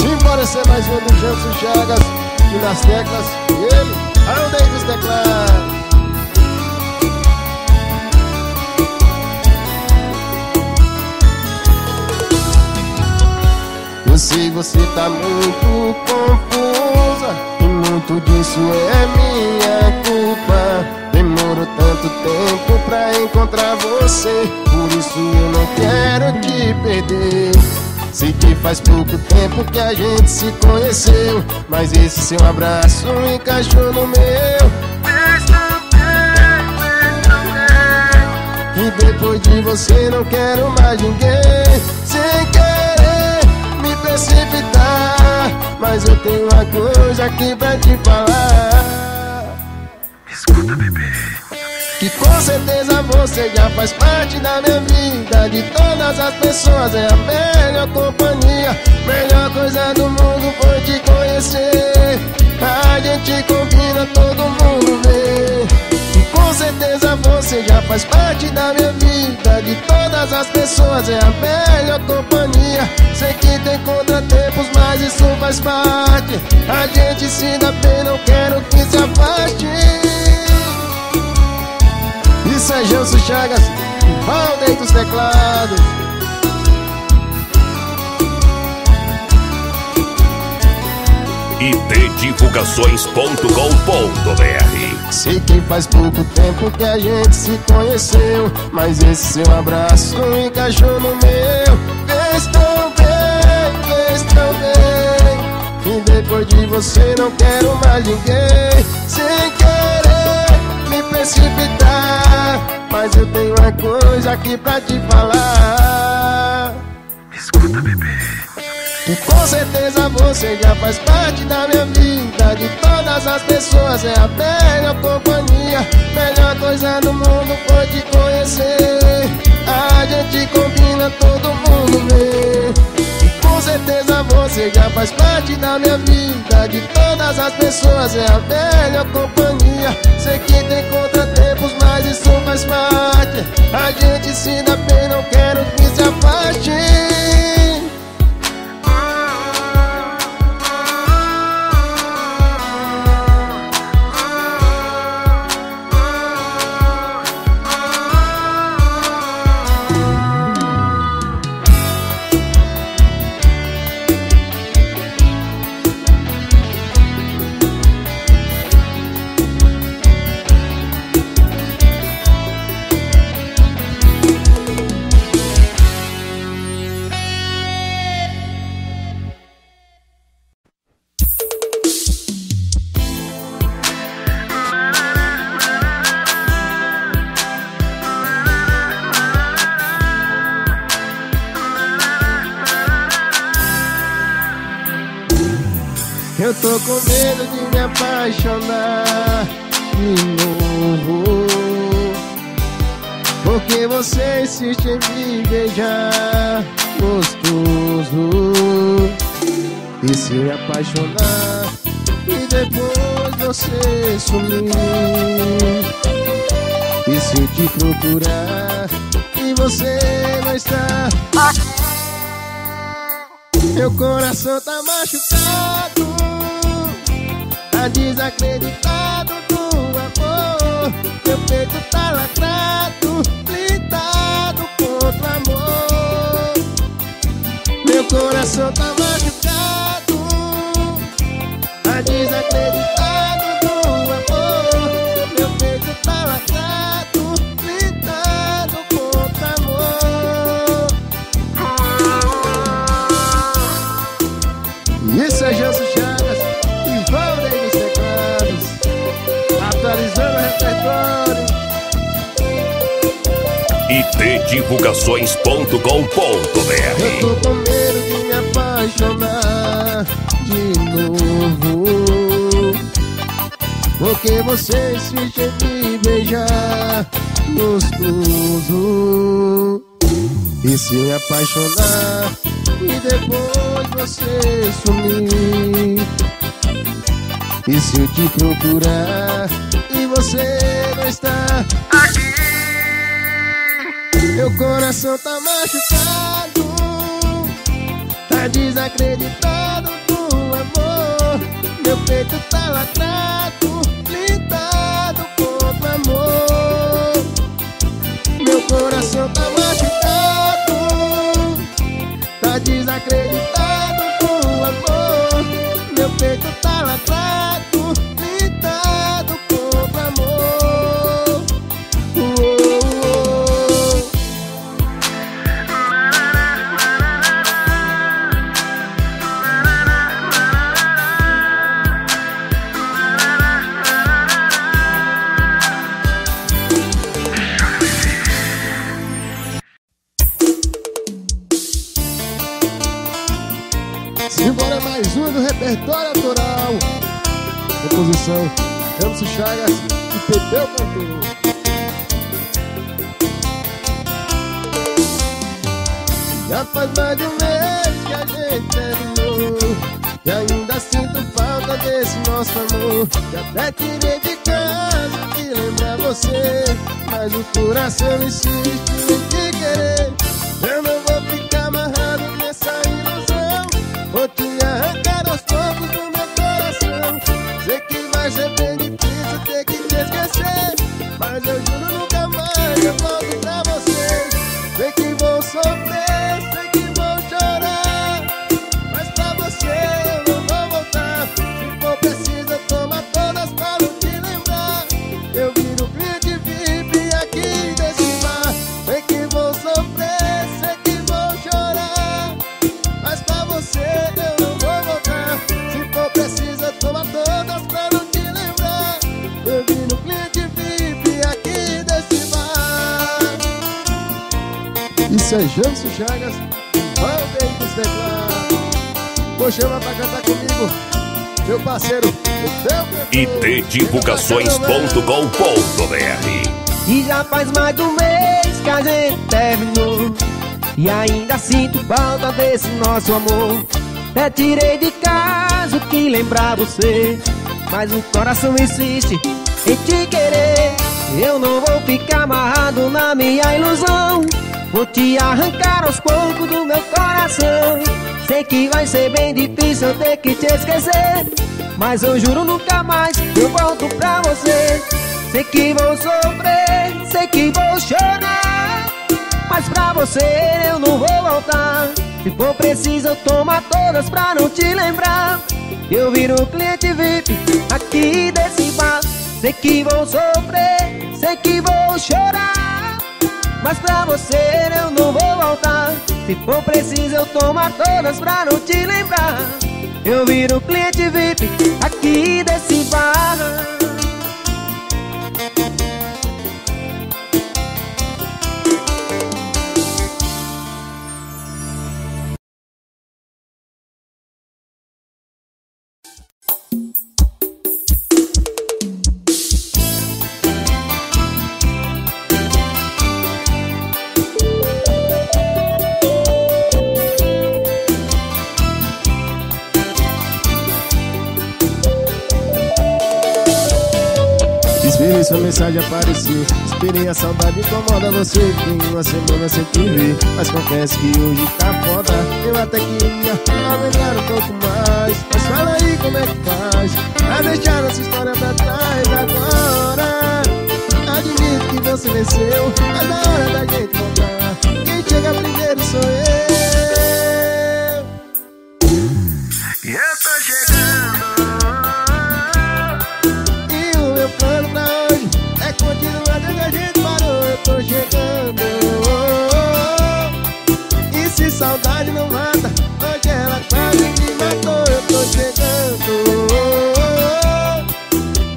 Simbora ser mais um do Janso Chagas E nas teclas, ele, Aldei dos teclados Eu sei você tá muito confusa E muito disso é minha culpa. Demorou tanto tempo pra encontrar você Por isso eu não quero te perder Sei que faz pouco tempo que a gente se conheceu Mas esse seu abraço encaixou no meu. E depois de você não quero mais ninguém. Sem querer me precipitar Mas eu tenho uma coisa aqui pra te falar. Escuta, bebê que com certeza você já faz parte da minha vida. De todas as pessoas é a melhor companhia. Melhor coisa do mundo foi te conhecer. A gente combina, todo mundo vê. E com certeza você já faz parte da minha vida. De todas as pessoas é a melhor companhia. Sei que tem contratempos, mas isso faz parte. A gente se dá bem, não quero que se afaste isso é Gelson Chagas e Valdem dos Teclados itdivulgações.com.br Sei que faz pouco tempo que a gente se conheceu Mas esse seu abraço encaixou no meu. Fez tão bem, fez tão bem E depois de você não quero mais ninguém. Me precipitar Mas eu tenho uma coisa aqui pra te falar. Escuta, bebê. E com certeza você já faz parte da minha vida. De todas as pessoas é a melhor companhia Melhor coisa do mundo foi te conhecer. A gente combina, todo mundo certeza você já faz parte da minha vida. De todas as pessoas é a melhor companhia. Sei que tem contratempos, mas isso faz parte. A gente se dá bem, não quero que se afaste Eu tô com medo de me apaixonar de novo. Porque você insiste em me beijar gostoso. E se apaixonar e depois você sumir? E se eu te procurar e você não está? Meu coração tá machucado Tá desacreditado do amor. Meu peito tá lacrado Blindado contra amor. Meu coração tá machucado. Tá desacreditado do amor. Meu peito tá lacrado Blindado contra amor. Isso é Janso Chagas e Teclados Atualizando o repertório. Itdivulgações.com.br Eu tô com medo de me apaixonar de novo. Porque você insiste em me beijar gostoso. E se me apaixonar e depois você sumir? E se eu te procurar você não está aqui. Meu coração tá machucado. Tá desacreditado do amor. Meu peito tá lacrado, blindado contra amor. Meu coração tá machucado. Tá desacreditado que Janso Chagas Valdeir dos teclados. Vou chamar pra cantar comigo Meu parceiro, o teu itdivulgações.com.br E já faz mais de um mês que a gente terminou. E ainda sinto falta desse nosso amor. Até tirei de casa o que lembrar você. Mas o coração insiste em te querer. Eu não vou ficar amarrado na minha ilusão Vou te arrancar aos poucos do meu coração. Sei que vai ser bem difícil eu ter que te esquecer. Mas eu juro nunca mais eu volto pra você. Sei que vou sofrer, sei que vou chorar. Mas pra você eu não vou voltar. Se for preciso eu tomo todas pra não te lembrar. Eu viro cliente VIP aqui desse bar. Sei que vou sofrer, sei que vou chorar Mas pra você eu não vou voltar. Se for preciso eu tomo todas pra não te lembrar. Eu viro cliente VIP aqui desse bar Esperei sua mensagem aparecer Esperei a saudade incomoda você. Tem uma semana sem te ver Mas confesso que hoje tá foda. Eu até queria aguentar um pouco mais. Mas fala aí como é que faz. Pra deixar essa história pra trás agora. Admito que você venceu. Mas na hora da gente voltar Quem chega primeiro sou eu Se saudade não mata, hoje ela quase me matou. Eu tô chegando.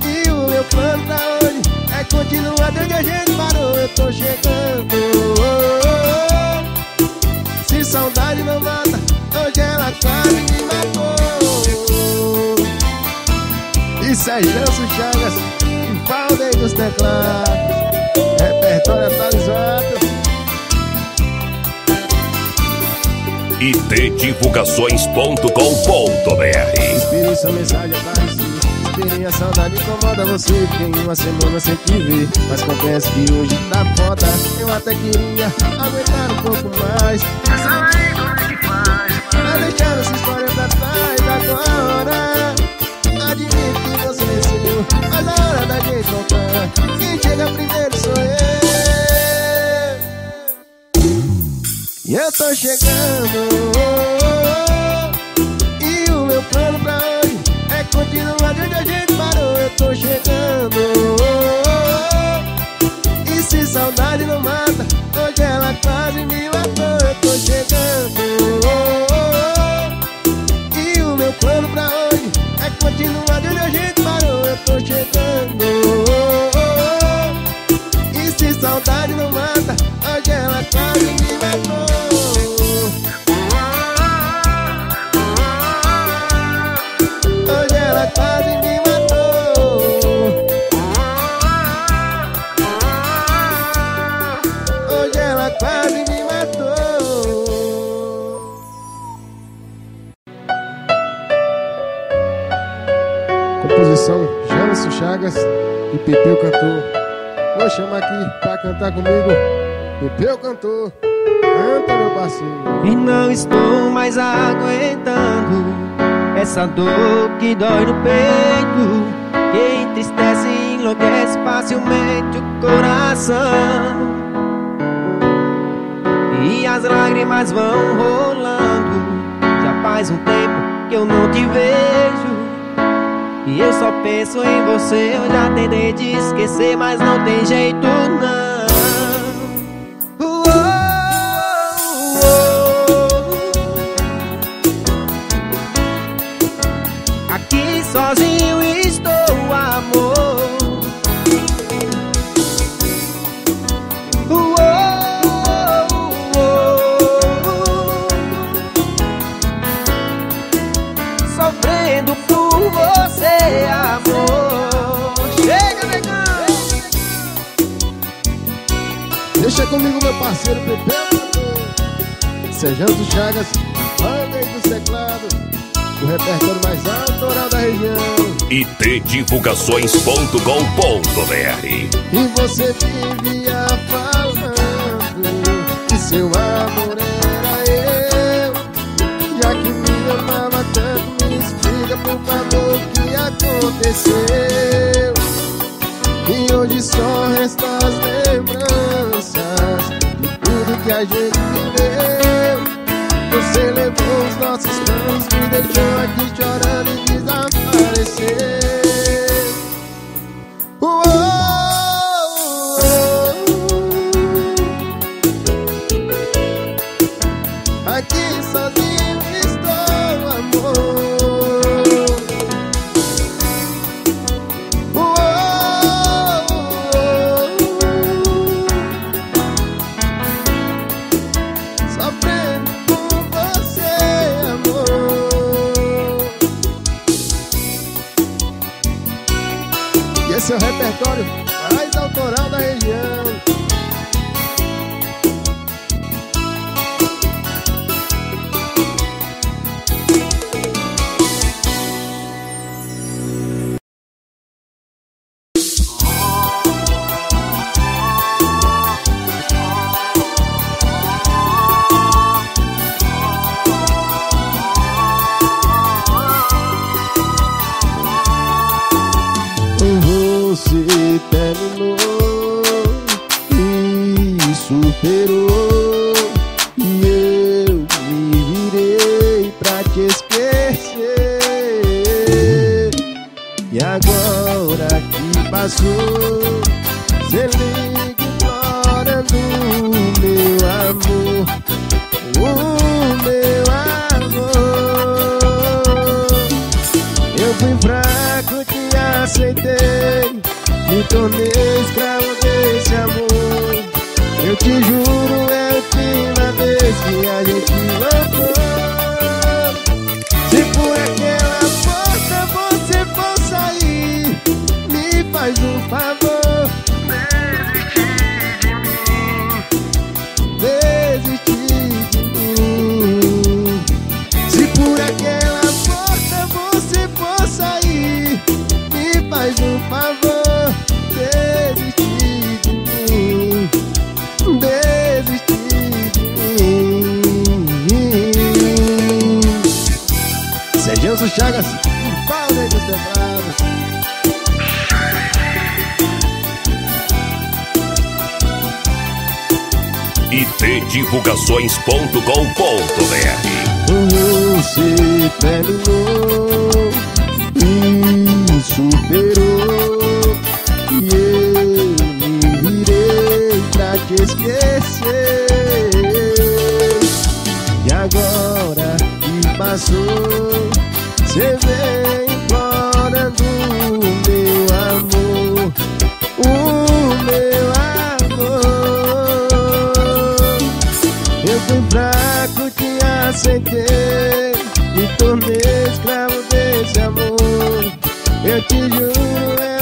E o meu plano pra hoje é continuar onde a gente parou. Eu tô chegando. Se saudade não mata, hoje ela quase me matou. Isso é Janso Chagas e Valdei dos teclados. Repertório atualizado. itdivulgações.com.br Inspire sua mensagem, aparece Inspirei a saudade, incomoda você Fiquei uma semana sem te ver. Mas confesso que hoje tá foda. Eu até queria aguentar um pouco mais. Mas aí como é que faz? Pra deixar essa história pra trás agora. Admito que você se mas a hora da gente voltar. Quem chega primeiro Eu tô chegando. E o meu plano pra hoje É continuar de onde a gente parou. Eu tô chegando. E se saudade não mata Hoje ela quase me matou. Eu tô chegando. E o meu plano pra hoje É continuar de onde a gente parou. Eu tô chegando. E se saudade não mata Hoje ela quase me cantar comigo. Pepeu Cantor Canta meu parceiro E não estou mais aguentando Essa dor que dói no peito Que entristece e enlouquece facilmente o coração. E as lágrimas vão rolando Já faz um tempo que eu não te vejo. E eu só penso em você Eu já tentei te esquecer Mas não tem jeito não Cantor Sejanto Chagas Banda aí dos teclados O repertório mais autoral da região. Itdivulgações.com.br E você vivia falando Que seu amor era eu. Já que me amava tanto Me explica por favor o que aconteceu. E hoje só restam as lembranças que a gente viveu Você levou os nossos planos Me deixou aqui chorando e desapareceu te esquecer. E agora que passou Cê liga ignorando o meu amor O meu amor. Eu fui fraco, te aceitei Me tornei escravo desse amor. Eu te juro, Você terminou e superou E eu me virei pra te esquecer. E agora que passou Cê vem implorando o meu amor O meu amor fraco, te aceitei Me tornei escravo desse amor. Eu te juro, é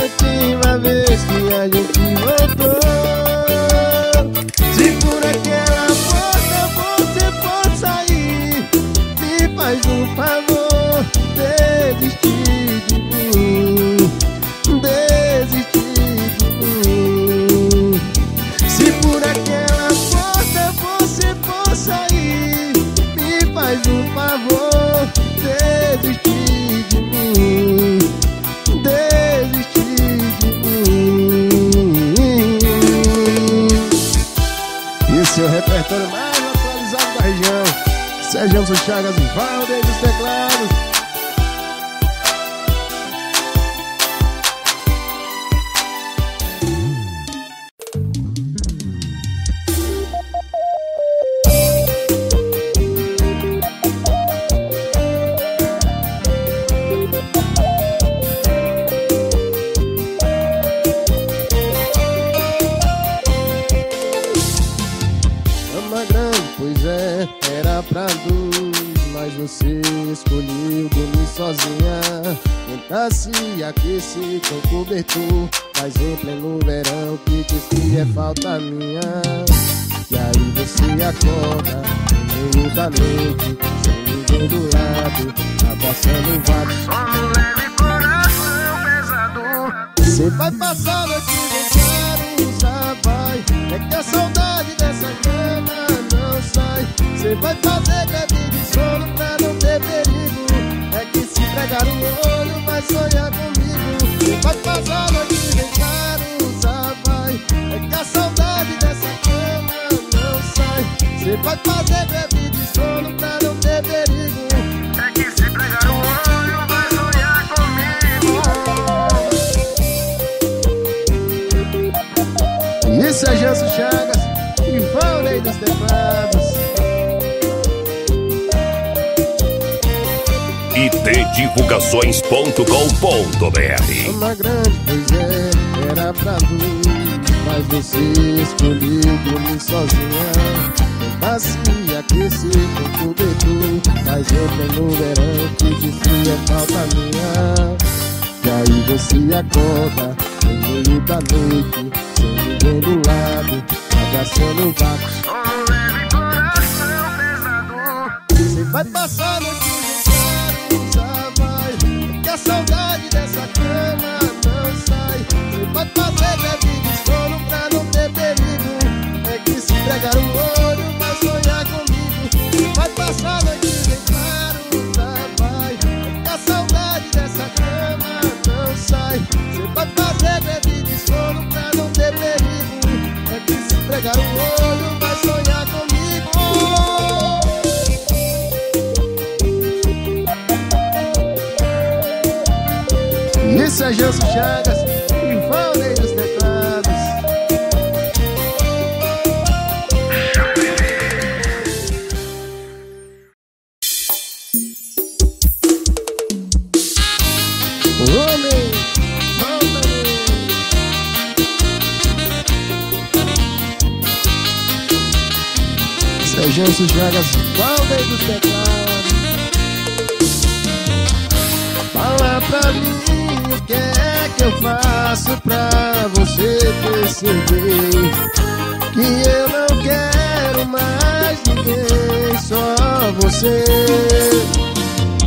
faz um favor, desistir de mim, desistir de mim. Esse é o repertório mais atualizado da região. Sérgio Chagas e Valdeir dos Teclados. Com cobertor Mas em pleno verão que diz que é falta minha. E aí você acorda no meio da noite Sem ninguém do lado, abraçando vários Sono leve, coração pesado. Você vai passar noite no usar vai. É que a saudade dessa cama não sai. Você vai fazer greve de sono pra não ter perigo. É que se pregar o olho vai sonhar comigo Vai. É que a saudade dessa cama não sai. Você vai fazer greve de sono pra não ter perigo. É que se pregar o olho vai sonhar comigo. Isso é Janso Chagas itdivulgações.com.br Uma grande, pois era pra dois Mas você escolheu dormir sozinha. Bacia, aquecer com cobertor Mas eu tô no verão que disse é falta minha. E aí você acorda no meio da noite Sem ninguém do lado, abraçando o vácuo Sono leve, coração pesado Você vai passar noite pregar o olho vai sonhar comigo. Vai passar noite em claro, vai Que a saudade dessa cama não sai. Você vai fazer greve de sono pra não ter perigo. É que se pregar o olho vai sonhar comigo. Isso é Janso Chagas Isso Janso Chagas e Valnei dos Teclados. Fala pra mim o que é que eu faço pra você perceber Que eu não quero mais ninguém, só você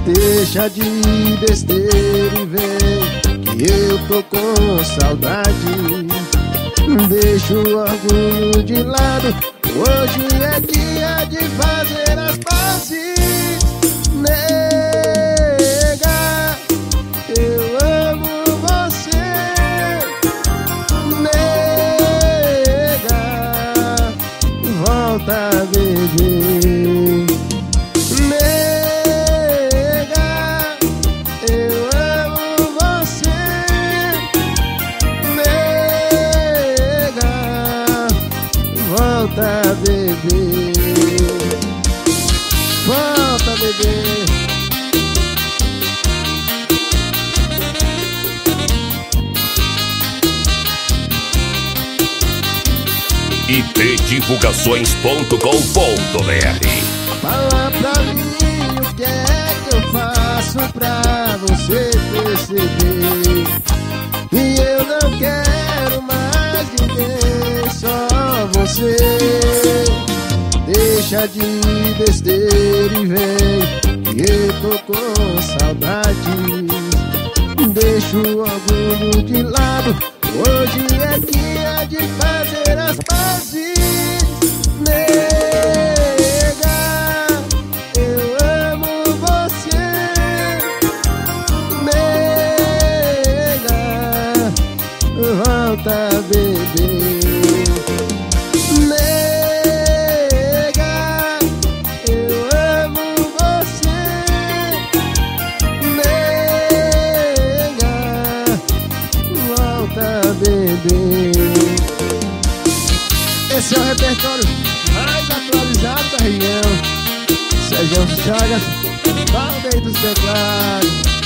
Deixa de besteira e vem que eu tô com saudade Deixa o orgulho de lado, hoje é dia de fazer as pazes Nega, itdivulgações.com.br Fala pra mim o que é que eu faço pra você perceber Que eu não quero mais ninguém, só você. Deixa de besteira e vem Que eu tô com saudade. Deixa o orgulho de lado Hoje é dia de fazer as pazes Esse é o repertório mais atualizado da região. Sérgio Chagas, Valdei dos Teclados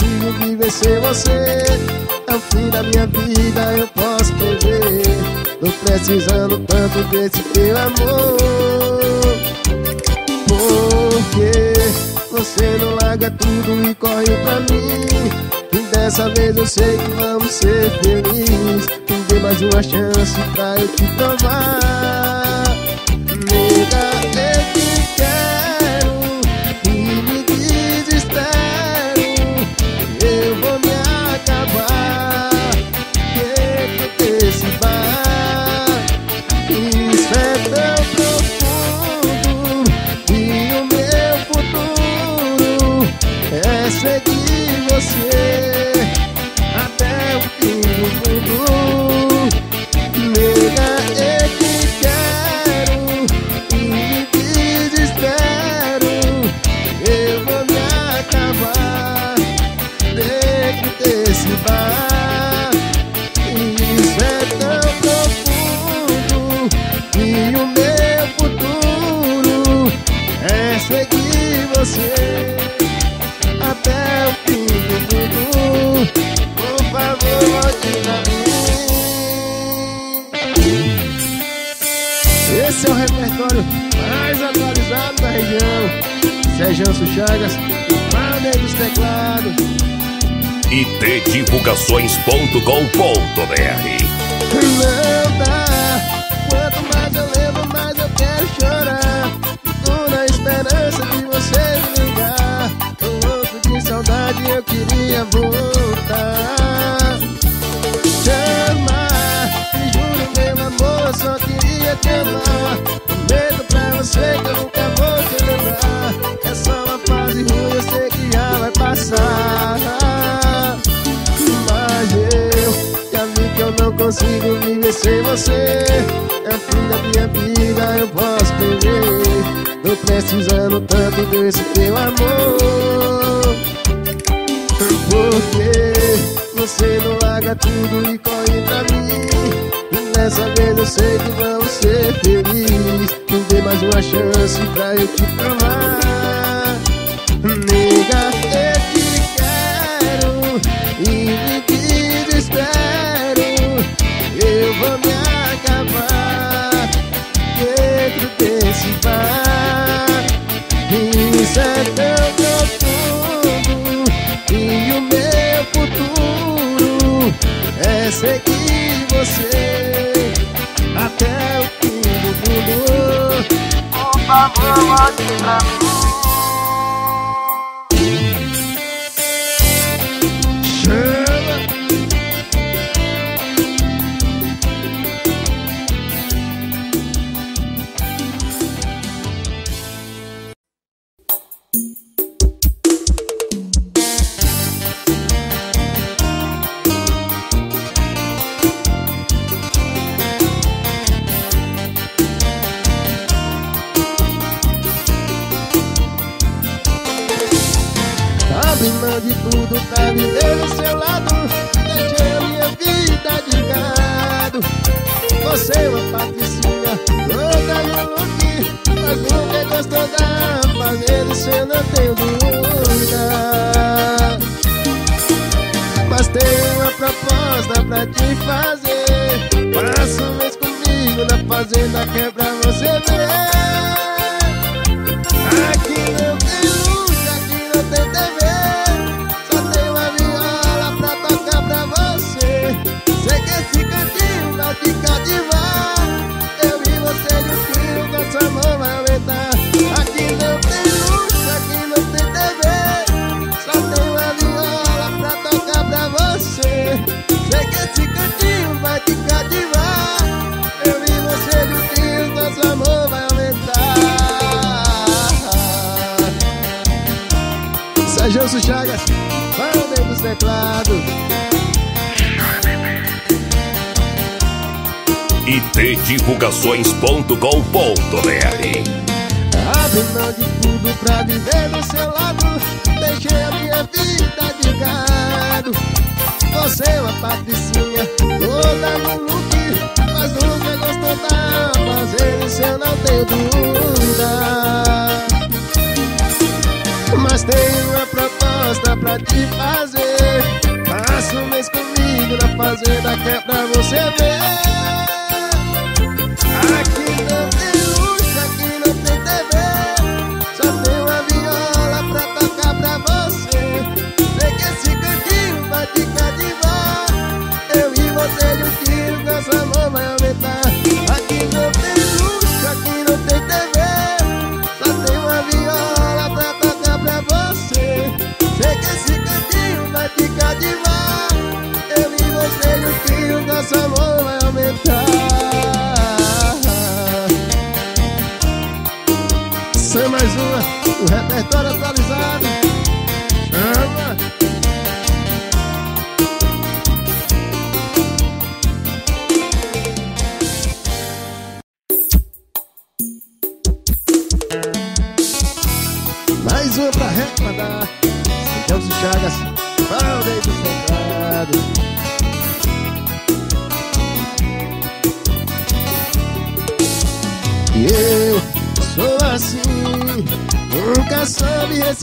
consigo viver sem você. É o fim da minha vida, eu posso perder Tô precisando tanto desse teu amor. Porque você não larga tudo e corre pra mim. E dessa vez eu sei que vamos ser felizes. Me dê mais uma chance pra eu te provar do Sérgio Chagas, Valdem dos Teclados. itdivulgações.com.br Não dá. Quanto mais eu lembro, mais eu quero chorar. Tô na esperança de você me ligar. Tô louco de saudade, eu queria voltar. Te amar, te juro, meu amor, só queria te amar. Consigo viver sem você. É fim da minha vida, eu posso perder Tô precisando tanto desse teu amor. Porque você não larga tudo e corre pra mim. E dessa vez eu sei que vamos ser felizes Me dê mais uma chance pra eu te provar certo eu dou E o meu futuro é seguir você Até o fim do mundo. Por favor, olhe pra mim. itdivulgações.com.br Abre mão de tudo pra viver do seu lado. Deixei a minha vida de gado. Você é uma patricinha toda no look. Mas nunca gostou da fazenda Isso eu não tenho dúvida. Mas tenho uma proposta pra te fazer. Passa um mês comigo na fazenda Que é pra você ver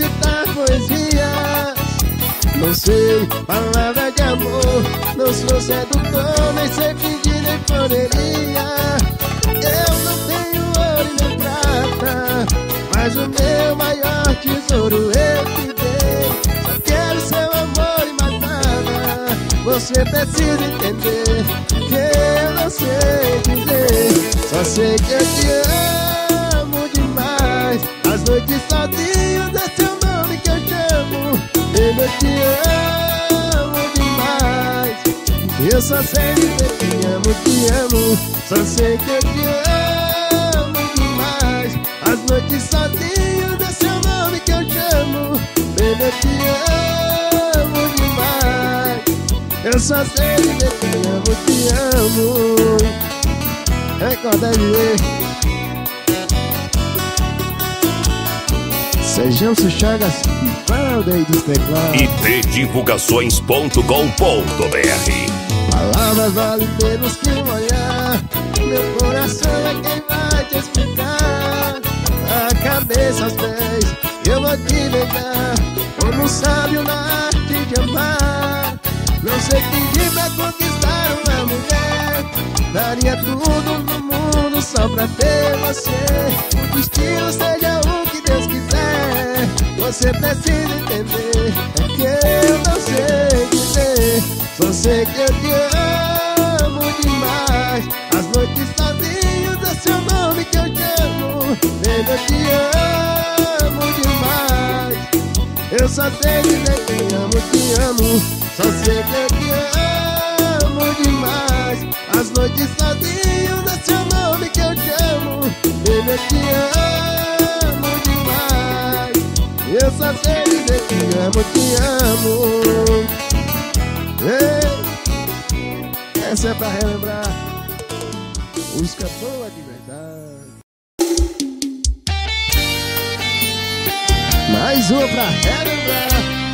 recitar poesias Não sei palavra de amor. Não sou sedutor, nem sei fingir, nem poderia Eu não tenho ouro e nem prata Mas o meu maior tesouro eu te dei. Só quero seu amor e mais nada Você precisa entender Que eu não sei dizer. Só sei que eu te amo demais. As noites sozinho é seu chamo Eu te amo demais. Eu só sei dizer que amo, te amo. Só sei que eu te amo demais. As noites sozinho é seu nome que eu chamo Eu te amo demais. Eu só sei dizer que amo, te amo. Recorda aí. Sejam Chagas, Valdei dos teclados itdivulgações.com.br Palavras valem menos que um olhar. Meu coração é quem vai te explicar. A cabeça aos pés eu vou te negar. Como um sábio na arte de amar. Não sei pedir pra conquistar uma mulher. Daria tudo no mundo só pra ter você. O destino seja o você precisa entender É que eu não sei dizer. Só sei que eu te amo demais. As noites sozinhos é seu nome que eu chamo Vendo eu te amo demais. Eu só sei dizer que amo, te amo. Só sei que eu te amo demais. As noites sozinhos é seu nome que eu chamo Vendo eu te amo. Eu só sei dizer que amo, te amo. Ei, Essa é pra relembrar Música boa de verdade. Mais uma pra relembrar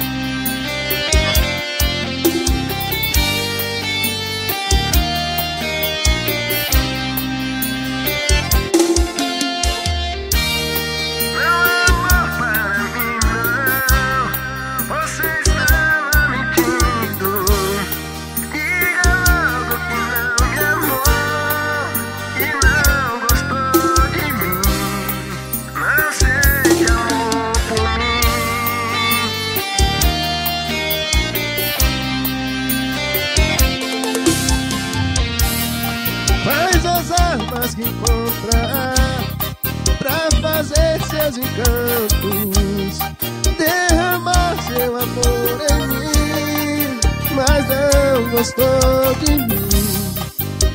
gostou de mim.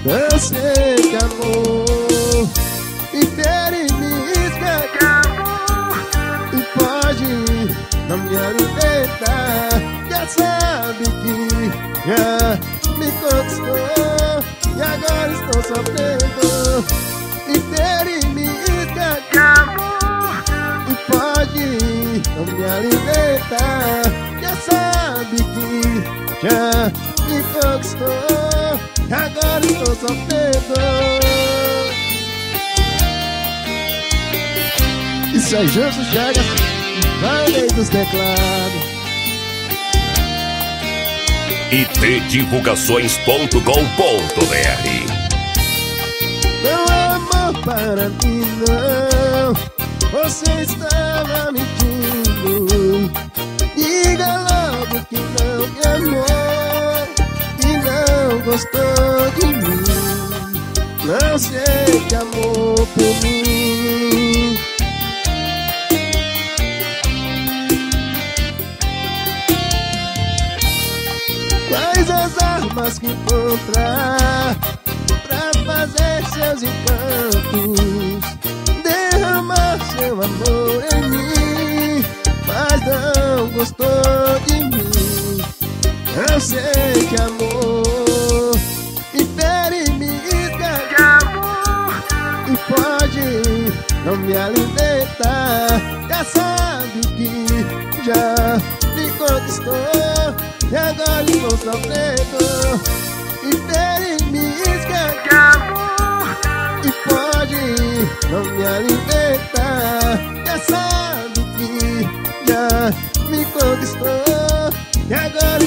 Não sei que amor. E ter Que amor. E pode não me alimentar Já sabe que já me conquistou. E agora estou sofrendo. E ter Que amor. E pode não me alimentar Já sabe que já me conquistou agora estou sofrendo Isso é Janso Chagas Valei dos teclados itdivulgações.com.br Não amor para mim não Você estava mentindo. Diga logo que não me amou gostou de mim. Não sei que amor por mim. Quais as armas que encontrar Pra fazer seus encantos? Derramar seu amor em mim Mas não gostou de mim. Eu sei que amor não me alimentar Já sabe que já me conquistou. E agora estou sofrendo. E mim Que amor. E pode não me alimentar Já sabe que já me conquistou. E agora